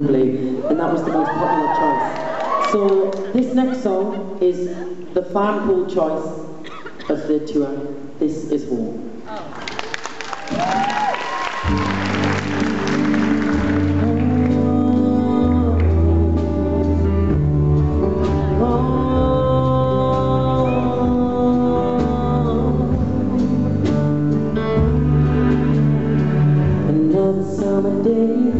and that was the most popular choice. So this next song is the fan pool choice of the tour. This is War. Another summer day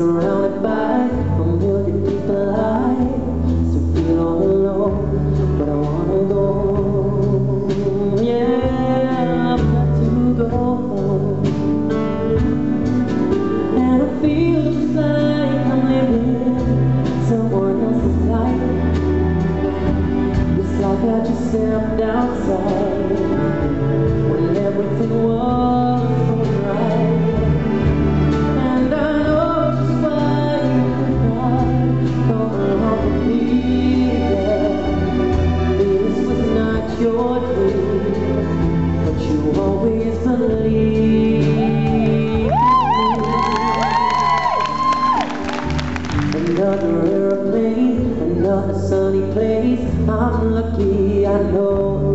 Rome outside when everything was so right. And I know just why you. This was not your dream, but you always believed. Another airplane a sunny place. I'm lucky, I know.